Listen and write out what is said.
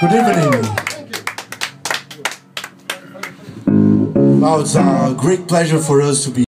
Good evening. Wow, it's a great pleasure for us to be